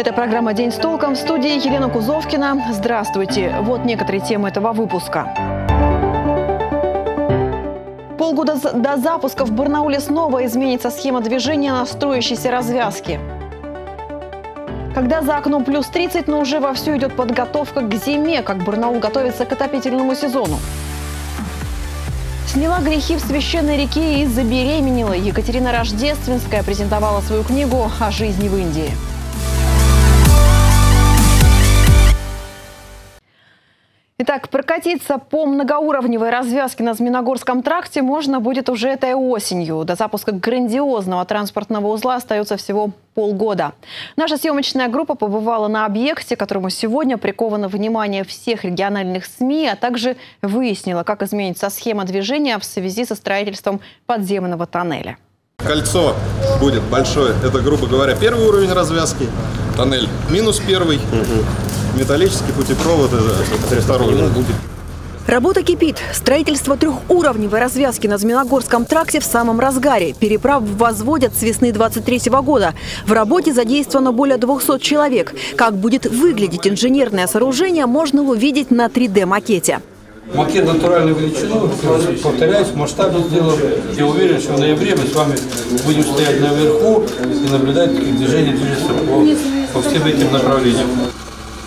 Это программа «День с толком» в студии Елена Кузовкина. Здравствуйте. Вот некоторые темы этого выпуска. Полгода до запуска в Барнауле снова изменится схема движения на строящейся развязке. Когда за окном плюс 30, но уже вовсю идет подготовка к зиме, как Барнаул готовится к отопительному сезону. Сняла грехи в священной реке и забеременела. Екатерина Рождественская презентовала свою книгу о жизни в Индии. Итак, прокатиться по многоуровневой развязке на Зминогорском тракте можно будет уже этой осенью. До запуска грандиозного транспортного узла остается всего полгода. Наша съемочная группа побывала на объекте, которому сегодня приковано внимание всех региональных СМИ, а также выяснила, как изменится схема движения в связи со строительством подземного тоннеля. Кольцо будет большое. Это, грубо говоря, первый уровень развязки. Тоннель минус первый. Угу металлический путепровод это второй будет. Работа кипит. Строительство трехуровневой развязки на Зминогорском тракте в самом разгаре. Переправ возводят с весны 23 года. В работе задействовано более 200 человек. Как будет выглядеть инженерное сооружение, можно увидеть на 3D-макете. Макет натуральной величины, повторяюсь, в масштабе сделан. Я уверен, что в ноябре мы с вами будем стоять наверху и наблюдать, как движение движется по, по всем этим направлениям.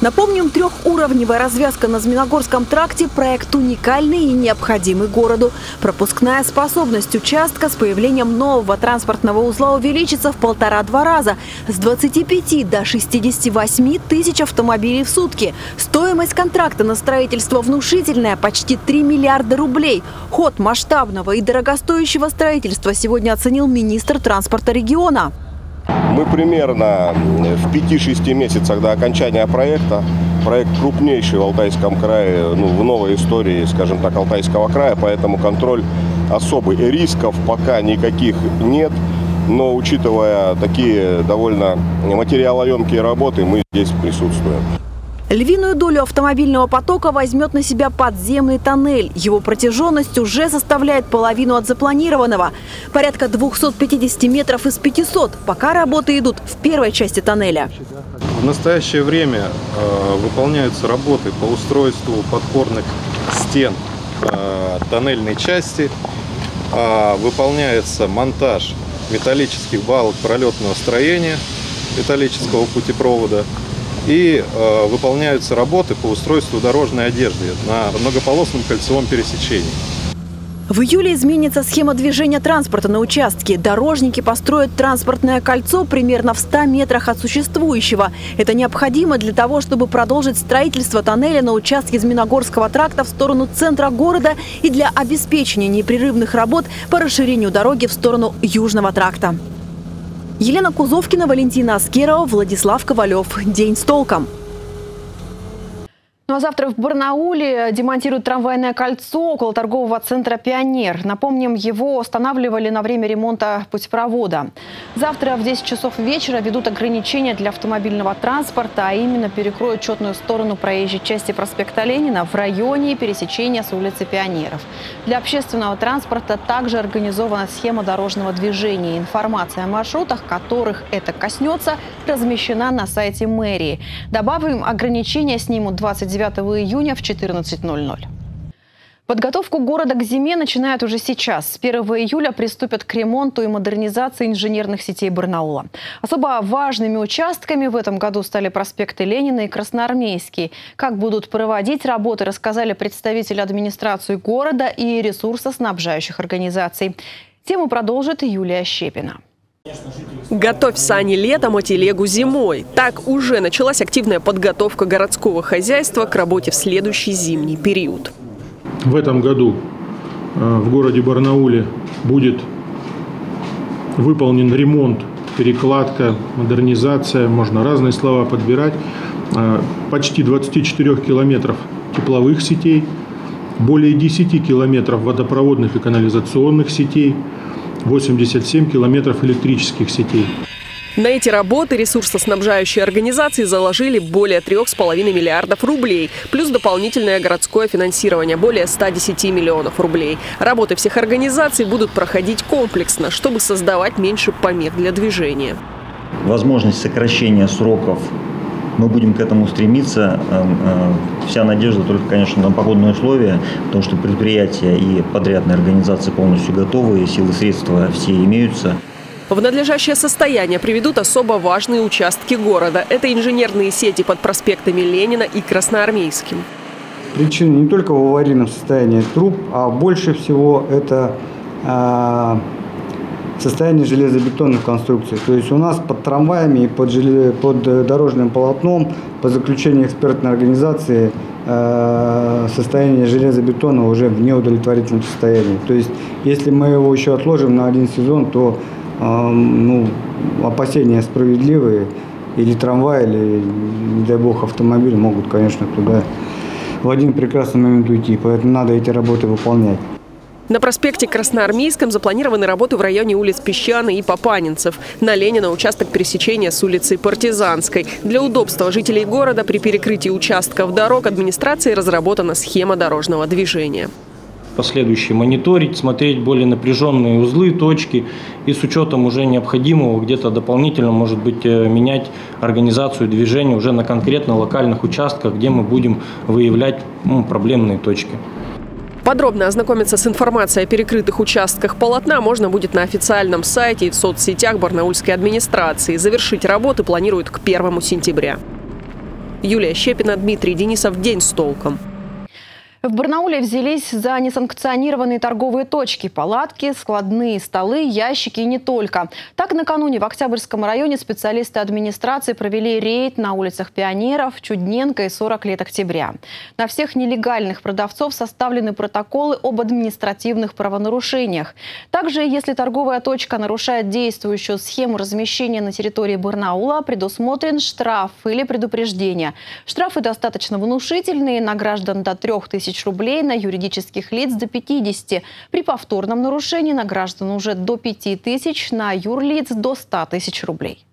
Напомним, трехуровневая развязка на Зминогорском тракте – проект уникальный и необходимый городу. Пропускная способность участка с появлением нового транспортного узла увеличится в полтора-два раза – с 25 до 68 тысяч автомобилей в сутки. Стоимость контракта на строительство внушительная – почти 3 миллиарда рублей. Ход масштабного и дорогостоящего строительства сегодня оценил министр транспорта региона. Мы примерно в 5-6 месяцах до окончания проекта, проект крупнейший в Алтайском крае, ну, в новой истории, скажем так, Алтайского края, поэтому контроль особый. Рисков пока никаких нет, но учитывая такие довольно материалоемкие работы, мы здесь присутствуем. Львиную долю автомобильного потока возьмет на себя подземный тоннель. Его протяженность уже составляет половину от запланированного. Порядка 250 метров из 500, пока работы идут в первой части тоннеля. В настоящее время э, выполняются работы по устройству подпорных стен э, тоннельной части. Э, выполняется монтаж металлических балок пролетного строения металлического путепровода и э, выполняются работы по устройству дорожной одежды на многополосном кольцевом пересечении. В июле изменится схема движения транспорта на участке. Дорожники построят транспортное кольцо примерно в 100 метрах от существующего. Это необходимо для того, чтобы продолжить строительство тоннеля на участке Зминогорского тракта в сторону центра города и для обеспечения непрерывных работ по расширению дороги в сторону Южного тракта. Елена Кузовкина, Валентина Аскерова, Владислав Ковалев. День с толком. Ну а завтра в Барнауле демонтируют трамвайное кольцо около торгового центра «Пионер». Напомним, его устанавливали на время ремонта путепровода. Завтра в 10 часов вечера ведут ограничения для автомобильного транспорта, а именно перекроют четную сторону проезжей части проспекта Ленина в районе пересечения с улицы Пионеров. Для общественного транспорта также организована схема дорожного движения. Информация о маршрутах, которых это коснется, размещена на сайте мэрии. Добавим, ограничения снимут 29 9 июня в 14.00. Подготовку города к зиме начинают уже сейчас. С 1 июля приступят к ремонту и модернизации инженерных сетей Барнаула. Особо важными участками в этом году стали проспекты Ленина и Красноармейский. Как будут проводить работы, рассказали представители администрации города и ресурсоснабжающих организаций. Тему продолжит Юлия Щепина. Готовь сани летом, а телегу зимой. Так уже началась активная подготовка городского хозяйства к работе в следующий зимний период. В этом году э, в городе Барнауле будет выполнен ремонт, перекладка, модернизация, можно разные слова подбирать, э, почти 24 километров тепловых сетей, более 10 километров водопроводных и канализационных сетей – 87 километров электрических сетей. На эти работы ресурсоснабжающие организации заложили более 3,5 миллиардов рублей, плюс дополнительное городское финансирование – более 110 миллионов рублей. Работы всех организаций будут проходить комплексно, чтобы создавать меньше помех для движения. возможность сокращения сроков мы будем к этому стремиться. Вся надежда только, конечно, на погодные условия, потому что предприятия и подрядные организации полностью готовы, и силы средства все имеются. В надлежащее состояние приведут особо важные участки города. Это инженерные сети под проспектами Ленина и Красноармейским. Причина не только в аварийном состоянии труб, а больше всего это э, состояние железобетонных конструкций. То есть у нас под трамваями и под, желез... под дорожным полотном, по заключению экспертной организации, э, состояние железобетона уже в неудовлетворительном состоянии. То есть если мы его еще отложим на один сезон, то ну, опасения справедливые, или трамвай, или, не дай бог, автомобиль могут, конечно, туда в один прекрасный момент уйти. Поэтому надо эти работы выполнять. На проспекте Красноармейском запланированы работы в районе улиц Песчаный и Папанинцев. На Ленина участок пересечения с улицей Партизанской. Для удобства жителей города при перекрытии участков дорог администрацией разработана схема дорожного движения последующий мониторить, смотреть более напряженные узлы, точки и с учетом уже необходимого где-то дополнительно, может быть, э, менять организацию движения уже на конкретно локальных участках, где мы будем выявлять ну, проблемные точки. Подробно ознакомиться с информацией о перекрытых участках полотна можно будет на официальном сайте и в соцсетях Барнаульской администрации. Завершить работы планируют к 1 сентября. Юлия Щепина, Дмитрий Денисов. День с толком. В Барнауле взялись за несанкционированные торговые точки, палатки, складные столы, ящики и не только. Так, накануне в Октябрьском районе специалисты администрации провели рейд на улицах Пионеров, Чудненко и 40 лет октября. На всех нелегальных продавцов составлены протоколы об административных правонарушениях. Также, если торговая точка нарушает действующую схему размещения на территории Барнаула, предусмотрен штраф или предупреждение. Штрафы достаточно внушительные, на граждан до 3000 тысяч рублей, на юридических лиц до 50. При повторном нарушении на граждан уже до 5 тысяч, на юрлиц до 100 тысяч рублей.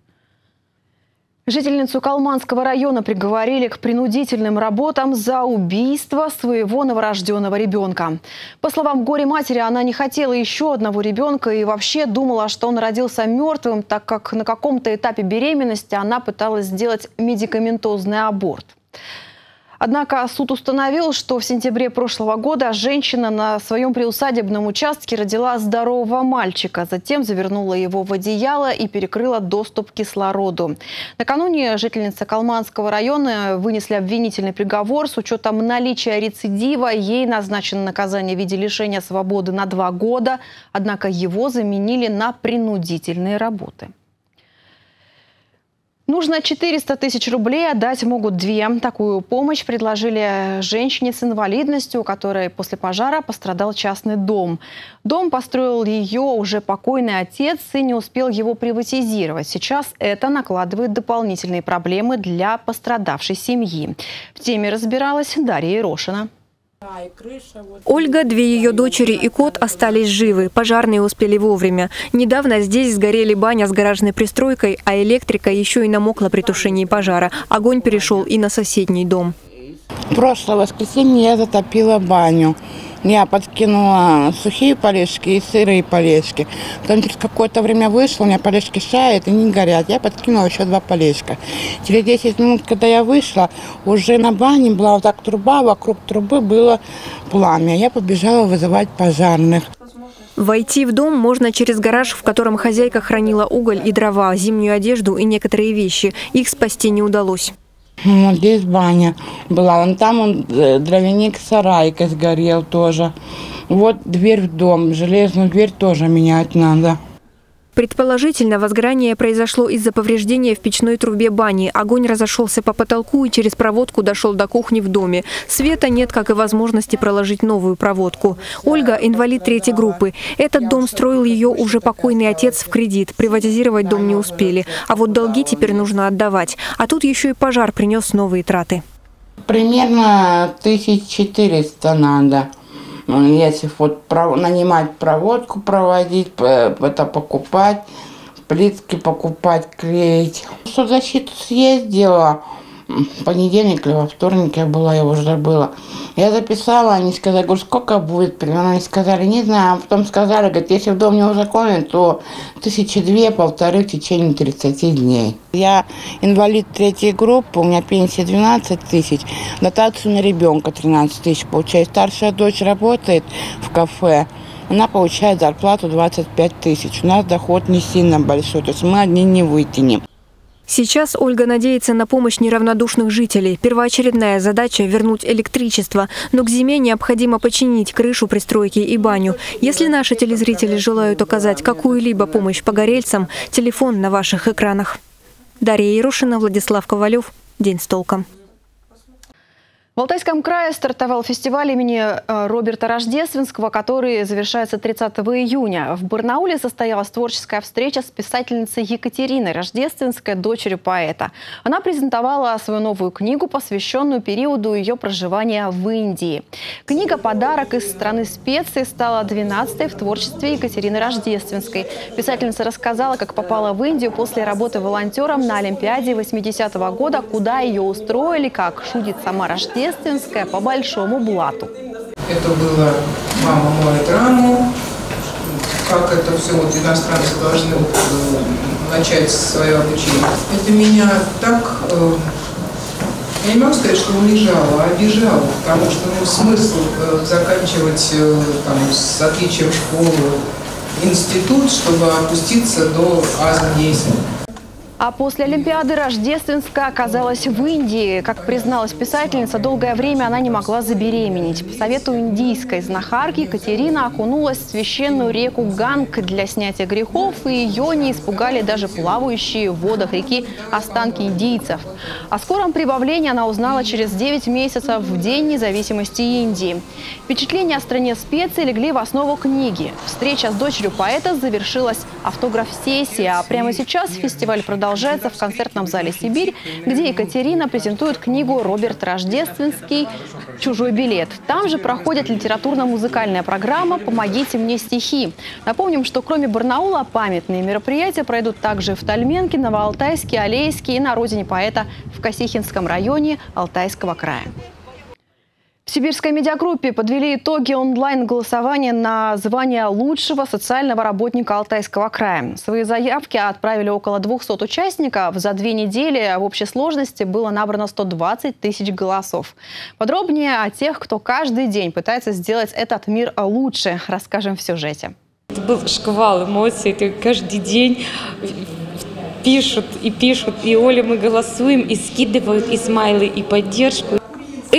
Жительницу Калманского района приговорили к принудительным работам за убийство своего новорожденного ребенка. По словам горе-матери, она не хотела еще одного ребенка и вообще думала, что он родился мертвым, так как на каком-то этапе беременности она пыталась сделать медикаментозный аборт. Однако суд установил, что в сентябре прошлого года женщина на своем приусадебном участке родила здорового мальчика. Затем завернула его в одеяло и перекрыла доступ к кислороду. Накануне жительница Калманского района вынесли обвинительный приговор. С учетом наличия рецидива ей назначено наказание в виде лишения свободы на два года. Однако его заменили на принудительные работы. Нужно 400 тысяч рублей, отдать могут две. Такую помощь предложили женщине с инвалидностью, у которой после пожара пострадал частный дом. Дом построил ее уже покойный отец и не успел его приватизировать. Сейчас это накладывает дополнительные проблемы для пострадавшей семьи. В теме разбиралась Дарья Ерошина. Ольга, две ее дочери и кот остались живы. Пожарные успели вовремя. Недавно здесь сгорели баня с гаражной пристройкой, а электрика еще и намокла при тушении пожара. Огонь перешел и на соседний дом. Прошлое воскресенье я затопила баню. Я подкинула сухие полежки и сырые полежки. Потом через какое-то время вышло, у меня полежки шают и не горят. Я подкинула еще два полежка. Через 10 минут, когда я вышла, уже на бане была вот так труба, вокруг трубы было пламя. Я побежала вызывать пожарных. Войти в дом можно через гараж, в котором хозяйка хранила уголь и дрова, зимнюю одежду и некоторые вещи. Их спасти не удалось. Вот здесь баня была. Вон там он, э, дровяник сарайка сгорел тоже. Вот дверь в дом. Железную дверь тоже менять надо. Предположительно, возгорание произошло из-за повреждения в печной трубе бани. Огонь разошелся по потолку и через проводку дошел до кухни в доме. Света нет, как и возможности проложить новую проводку. Ольга – инвалид третьей группы. Этот дом строил ее уже покойный отец в кредит. Приватизировать дом не успели. А вот долги теперь нужно отдавать. А тут еще и пожар принес новые траты. Примерно 1400 надо. Ну, если вот нанимать проводку проводить, это покупать, плитки покупать, клеить. Что защиту съездила, понедельник или во вторник я была, я уже забыла. Я записала, они сказали, говорю, сколько будет примерно? Они сказали, не знаю, а потом сказали, говорят, если в дом не узаконен, то тысячи две, полторы в течение 30 дней. Я инвалид третьей группы, у меня пенсия 12 тысяч, дотацию на ребенка 13 тысяч получаю. Старшая дочь работает в кафе, она получает зарплату 25 тысяч. У нас доход не сильно большой, то есть мы одни не вытянем. Сейчас Ольга надеется на помощь неравнодушных жителей. Первоочередная задача – вернуть электричество. Но к зиме необходимо починить крышу пристройки и баню. Если наши телезрители желают оказать какую-либо помощь погорельцам, телефон на ваших экранах. Дарья Ярушина, Владислав Ковалев. День с толком. В Алтайском крае стартовал фестиваль имени э, Роберта Рождественского, который завершается 30 июня. В Барнауле состоялась творческая встреча с писательницей Екатериной Рождественской, дочерью поэта. Она презентовала свою новую книгу, посвященную периоду ее проживания в Индии. Книга «Подарок из страны специй» стала 12-й в творчестве Екатерины Рождественской. Писательница рассказала, как попала в Индию после работы волонтером на Олимпиаде 80-го года, куда ее устроили, как шутит сама Рождественская рождественская по большому блату. Это было «Мама моет раму», как это все вот иностранцы должны э, начать свое обучение. Это меня так, э, я не могу сказать, что унижало, а обижало, потому что ну, смысл э, заканчивать там, с отличием школы институт, чтобы опуститься до аза а после Олимпиады Рождественская оказалась в Индии. Как призналась писательница, долгое время она не могла забеременеть. По совету индийской знахарки Екатерина окунулась в священную реку Ганг для снятия грехов, и ее не испугали даже плавающие в водах реки останки индийцев. О скором прибавлении она узнала через 9 месяцев в День независимости Индии. Впечатления о стране специй легли в основу книги. Встреча с дочерью поэта завершилась автограф-сессией, а прямо сейчас фестиваль продолжается продолжается в концертном зале «Сибирь», где Екатерина презентует книгу «Роберт Рождественский. Чужой билет». Там же проходит литературно-музыкальная программа «Помогите мне стихи». Напомним, что кроме Барнаула памятные мероприятия пройдут также в Тальменке, Новоалтайске, Алейске и на родине поэта в Косихинском районе Алтайского края. В Сибирской медиагруппе подвели итоги онлайн-голосования на звание лучшего социального работника Алтайского края. Свои заявки отправили около 200 участников. За две недели в общей сложности было набрано 120 тысяч голосов. Подробнее о тех, кто каждый день пытается сделать этот мир лучше, расскажем в сюжете. Это был шквал эмоций. Это каждый день пишут и пишут, и Оля мы голосуем, и скидывают и смайлы, и поддержку.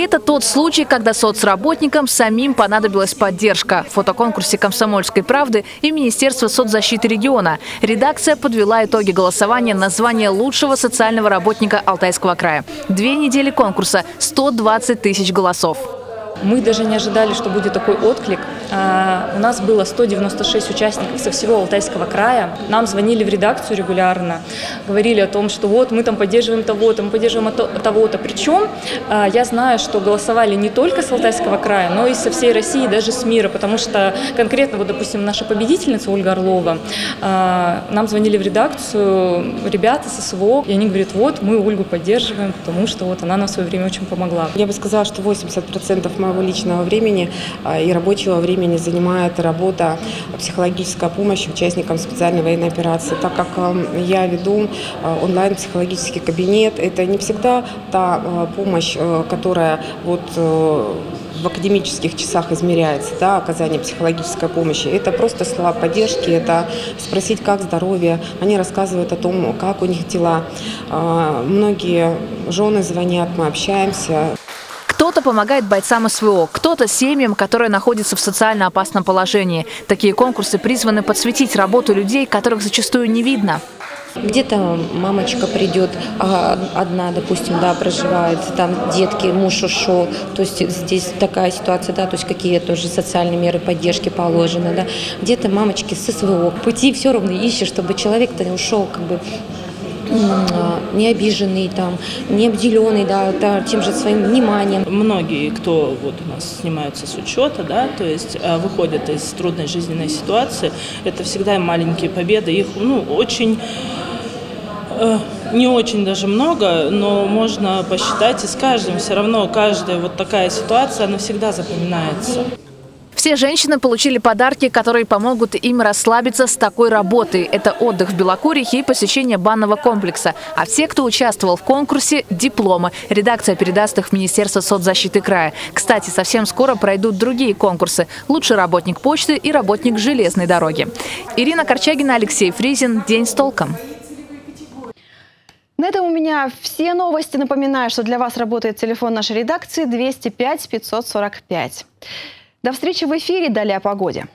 Это тот случай, когда соцработникам самим понадобилась поддержка. В фотоконкурсе «Комсомольской правды» и Министерства соцзащиты региона. Редакция подвела итоги голосования на звание лучшего социального работника Алтайского края. Две недели конкурса – 120 тысяч голосов. Мы даже не ожидали, что будет такой отклик. А, у нас было 196 участников со всего Алтайского края. Нам звонили в редакцию регулярно, говорили о том, что вот мы там поддерживаем того-то, мы поддерживаем того-то. Причем а, я знаю, что голосовали не только с Алтайского края, но и со всей России, даже с мира, потому что конкретно, вот, допустим, наша победительница Ольга Орлова, а, нам звонили в редакцию ребята со СВО, и они говорят, вот мы Ольгу поддерживаем, потому что вот она нам в свое время очень помогла. Я бы сказала, что 80% моих моего личного времени а, и рабочего времени занимает работа психологическая помощь участникам специальной военной операции. Так как я веду а, онлайн-психологический кабинет, это не всегда та а, помощь, которая вот э, в академических часах измеряется, да, оказание психологической помощи. Это просто слова поддержки, это спросить, как здоровье. Они рассказывают о том, как у них дела. Многие жены звонят, мы общаемся. Кто-то помогает бойцам СВО, кто-то семьям, которые находятся в социально опасном положении. Такие конкурсы призваны подсветить работу людей, которых зачастую не видно. Где-то мамочка придет а, одна, допустим, да, проживает, там детки, муж ушел, то есть здесь такая ситуация, да, то есть какие тоже социальные меры поддержки положены, да. Где-то мамочки с СВО. Пути все равно ищешь, чтобы человек-то ушел как бы не обиженный, там, не обделенный да, да, тем же своим вниманием. Многие, кто вот у нас снимаются с учета, да, то есть э, выходят из трудной жизненной ситуации, это всегда маленькие победы, их ну, очень э, не очень даже много, но можно посчитать и с каждым. Все равно каждая вот такая ситуация, она всегда запоминается. Все женщины получили подарки, которые помогут им расслабиться с такой работой. Это отдых в Белокурихе и посещение банного комплекса. А все, кто участвовал в конкурсе – дипломы. Редакция передаст их в Министерство соцзащиты края. Кстати, совсем скоро пройдут другие конкурсы – лучший работник почты и работник железной дороги. Ирина Корчагина, Алексей Фризин. День с толком. На этом у меня все новости. Напоминаю, что для вас работает телефон нашей редакции 205 545. До встречи в эфире. Далее о погоде.